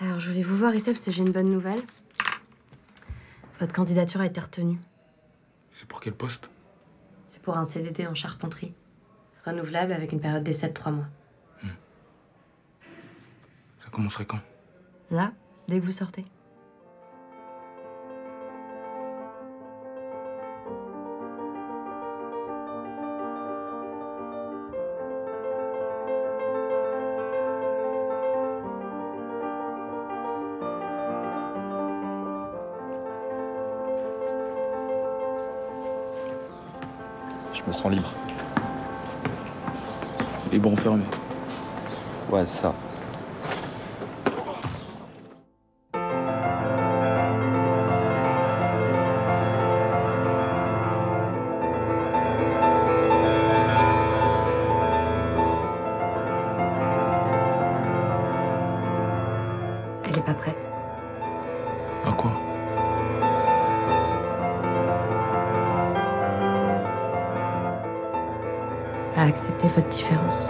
Alors, je voulais vous voir, Isseb, parce que j'ai une bonne nouvelle. Votre candidature a été retenue. C'est pour quel poste? C'est pour un CDD en charpenterie. Renouvelable avec une période d'essai de trois mois. Ça commencerait quand? Là, dès que vous sortez. Je me sens libre. Les bons fermés. Ouais, ça. Elle est pas prête. À quoi? À accepter votre différence.